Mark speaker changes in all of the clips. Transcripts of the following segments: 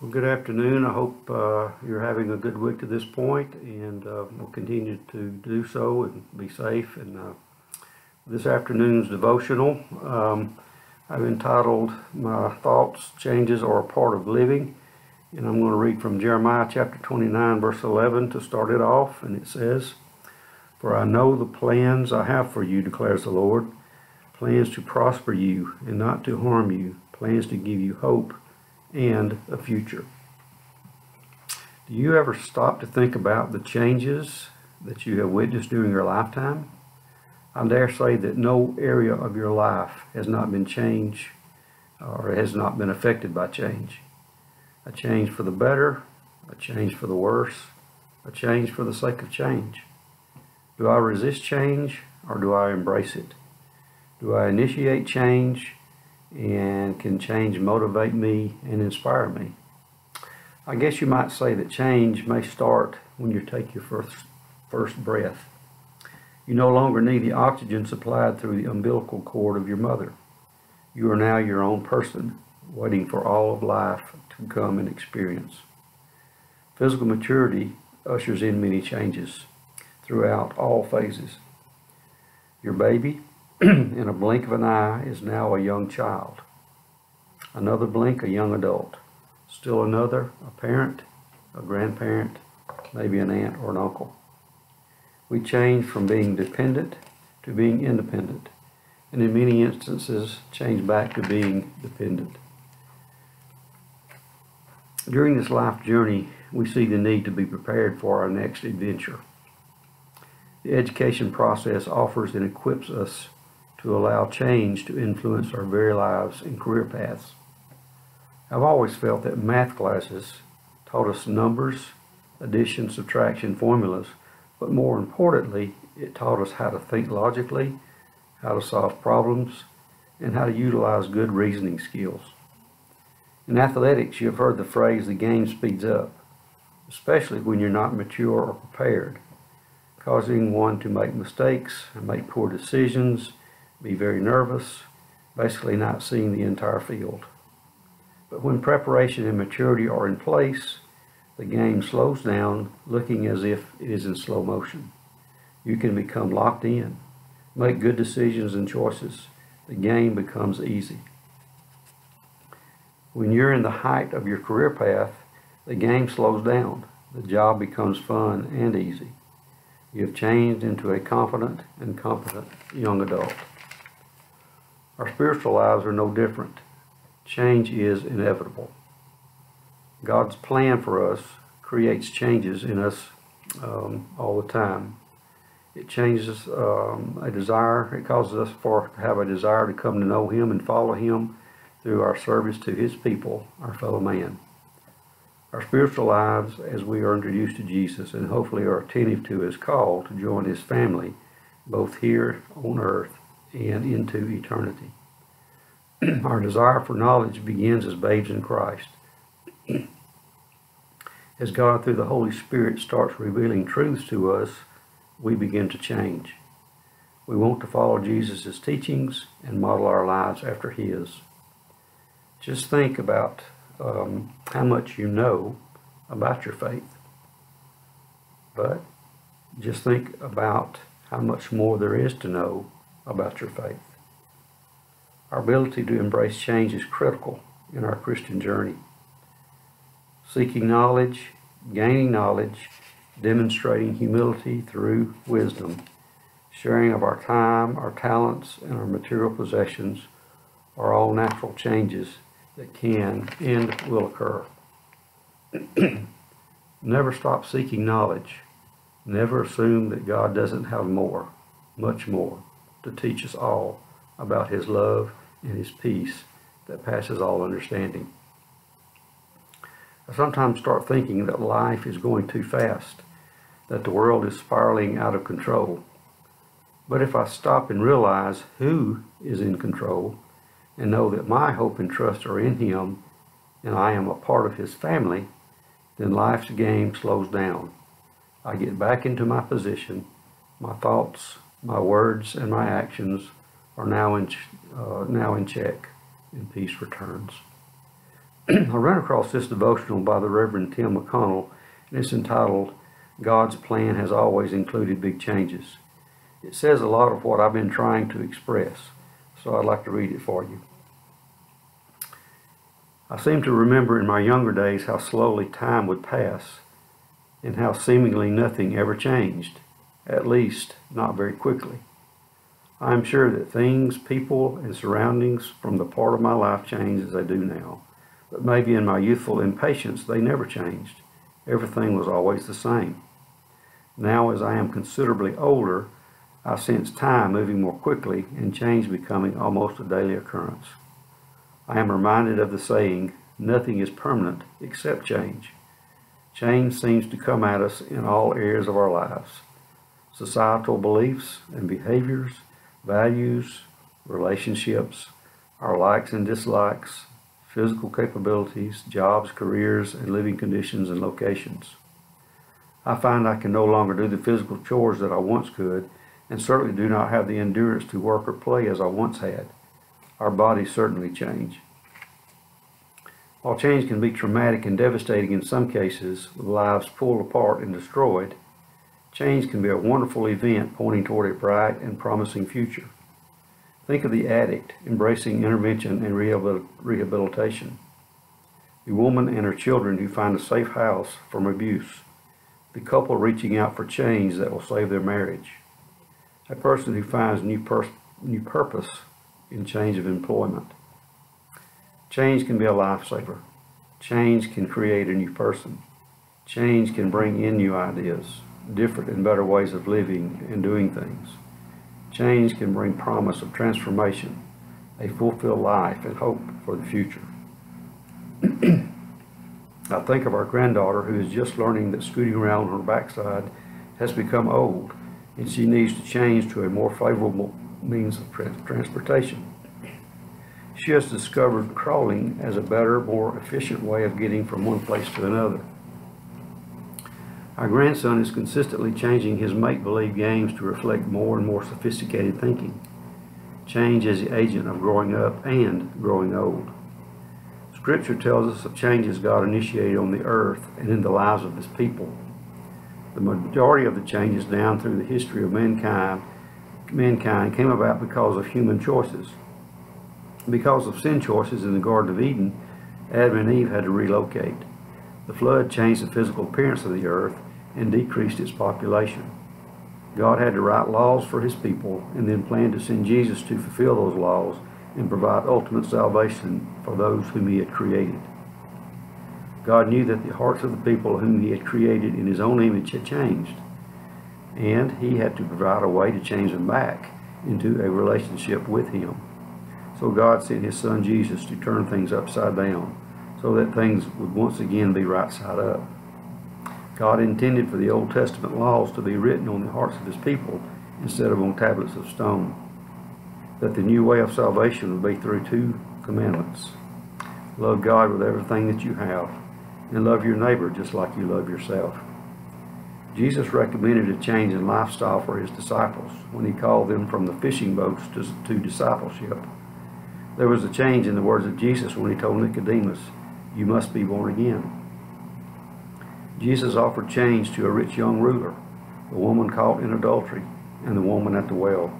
Speaker 1: Well, good afternoon. I hope uh, you're having a good week to this point and uh, will continue to do so and be safe. And uh, this afternoon's devotional, um, I've entitled My Thoughts, Changes Are a Part of Living. And I'm going to read from Jeremiah chapter 29, verse 11 to start it off. And it says, For I know the plans I have for you, declares the Lord plans to prosper you and not to harm you, plans to give you hope and a future. Do you ever stop to think about the changes that you have witnessed during your lifetime? I dare say that no area of your life has not been changed or has not been affected by change. A change for the better, a change for the worse, a change for the sake of change. Do I resist change or do I embrace it? Do I initiate change and can change motivate me and inspire me? I guess you might say that change may start when you take your first, first breath. You no longer need the oxygen supplied through the umbilical cord of your mother. You are now your own person, waiting for all of life to come and experience. Physical maturity ushers in many changes throughout all phases. Your baby, in a blink of an eye, is now a young child. Another blink, a young adult. Still another, a parent, a grandparent, maybe an aunt or an uncle. We change from being dependent to being independent, and in many instances, change back to being dependent. During this life journey, we see the need to be prepared for our next adventure. The education process offers and equips us to allow change to influence our very lives and career paths. I've always felt that math classes taught us numbers, addition, subtraction formulas, but more importantly, it taught us how to think logically, how to solve problems, and how to utilize good reasoning skills. In athletics, you've heard the phrase, the game speeds up, especially when you're not mature or prepared, causing one to make mistakes and make poor decisions be very nervous, basically not seeing the entire field. But when preparation and maturity are in place, the game slows down, looking as if it is in slow motion. You can become locked in, make good decisions and choices. The game becomes easy. When you're in the height of your career path, the game slows down. The job becomes fun and easy. You have changed into a confident and competent young adult. Our spiritual lives are no different. Change is inevitable. God's plan for us creates changes in us um, all the time. It changes um, a desire, it causes us for, to have a desire to come to know Him and follow Him through our service to His people, our fellow man. Our spiritual lives, as we are introduced to Jesus and hopefully are attentive to His call to join His family, both here on earth and into eternity. Our desire for knowledge begins as babes in Christ. as God, through the Holy Spirit, starts revealing truths to us, we begin to change. We want to follow Jesus' teachings and model our lives after His. Just think about um, how much you know about your faith. But just think about how much more there is to know about your faith. Our ability to embrace change is critical in our Christian journey. Seeking knowledge, gaining knowledge, demonstrating humility through wisdom, sharing of our time, our talents, and our material possessions are all natural changes that can and will occur. Never stop seeking knowledge. Never assume that God doesn't have more, much more, to teach us all about His love and His peace that passes all understanding. I sometimes start thinking that life is going too fast, that the world is spiraling out of control. But if I stop and realize who is in control and know that my hope and trust are in Him and I am a part of His family, then life's game slows down. I get back into my position. My thoughts, my words, and my actions are now in, uh, now in check, and peace returns. I ran across this devotional by the Reverend Tim McConnell, and it's entitled, God's Plan Has Always Included Big Changes. It says a lot of what I've been trying to express, so I'd like to read it for you. I seem to remember in my younger days how slowly time would pass and how seemingly nothing ever changed, at least not very quickly. I am sure that things, people, and surroundings from the part of my life change as they do now. But maybe in my youthful impatience they never changed. Everything was always the same. Now as I am considerably older, I sense time moving more quickly and change becoming almost a daily occurrence. I am reminded of the saying, nothing is permanent except change. Change seems to come at us in all areas of our lives. Societal beliefs and behaviors, values, relationships, our likes and dislikes, physical capabilities, jobs, careers, and living conditions and locations. I find I can no longer do the physical chores that I once could, and certainly do not have the endurance to work or play as I once had. Our bodies certainly change. While change can be traumatic and devastating in some cases, with lives pulled apart and destroyed, change can be a wonderful event pointing toward a bright and promising future. Think of the addict embracing intervention and rehabilitation. The woman and her children who find a safe house from abuse. The couple reaching out for change that will save their marriage. A person who finds new, new purpose in change of employment. Change can be a lifesaver. Change can create a new person. Change can bring in new ideas, different and better ways of living and doing things. Change can bring promise of transformation, a fulfilled life, and hope for the future. I think of our granddaughter who is just learning that scooting around on her backside has become old and she needs to change to a more favorable means of transportation. She has discovered crawling as a better, more efficient way of getting from one place to another. Our grandson is consistently changing his make-believe games to reflect more and more sophisticated thinking. Change is the agent of growing up and growing old. Scripture tells us of changes God initiated on the earth and in the lives of his people. The majority of the changes down through the history of mankind, mankind came about because of human choices. Because of sin choices in the Garden of Eden, Adam and Eve had to relocate. The flood changed the physical appearance of the earth and decreased its population. God had to write laws for his people and then planned to send Jesus to fulfill those laws and provide ultimate salvation for those whom he had created. God knew that the hearts of the people whom he had created in his own image had changed, and he had to provide a way to change them back into a relationship with him. So God sent his son Jesus to turn things upside down so that things would once again be right side up. God intended for the Old Testament laws to be written on the hearts of his people instead of on tablets of stone. That the new way of salvation would be through two commandments. Love God with everything that you have, and love your neighbor just like you love yourself. Jesus recommended a change in lifestyle for his disciples when he called them from the fishing boats to, to discipleship. There was a change in the words of Jesus when he told Nicodemus, You must be born again. Jesus offered change to a rich young ruler, the woman caught in adultery, and the woman at the well.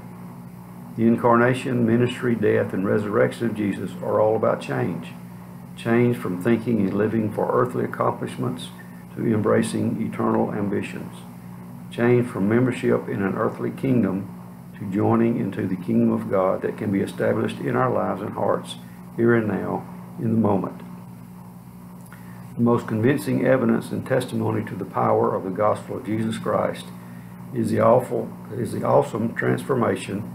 Speaker 1: The incarnation, ministry, death, and resurrection of Jesus are all about change. Change from thinking and living for earthly accomplishments to embracing eternal ambitions. Change from membership in an earthly kingdom to joining into the kingdom of God that can be established in our lives and hearts here and now in the moment. The most convincing evidence and testimony to the power of the gospel of Jesus Christ is the awful is the awesome transformation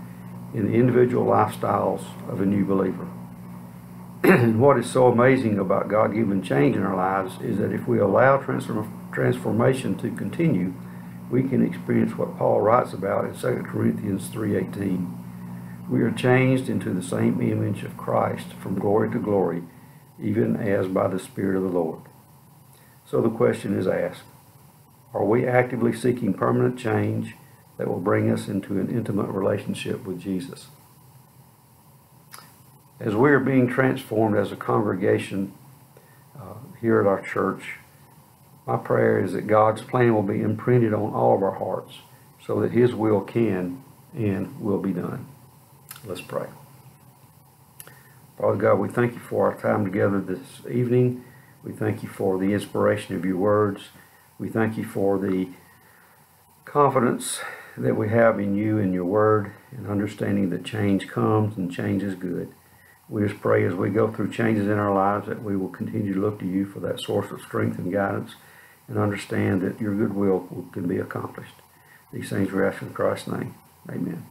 Speaker 1: in the individual lifestyles of a new believer. and what is so amazing about God-given change in our lives is that if we allow transform transformation to continue, we can experience what Paul writes about in 2 Corinthians 3.18. We are changed into the same image of Christ from glory to glory, even as by the Spirit of the Lord. So the question is asked, are we actively seeking permanent change that will bring us into an intimate relationship with Jesus? As we are being transformed as a congregation uh, here at our church. My prayer is that God's plan will be imprinted on all of our hearts so that His will can and will be done. Let's pray. Father God, we thank you for our time together this evening. We thank you for the inspiration of your words. We thank you for the confidence that we have in you and your word and understanding that change comes and change is good. We just pray as we go through changes in our lives that we will continue to look to you for that source of strength and guidance and understand that your good will can be accomplished. These things we ask in Christ's name. Amen.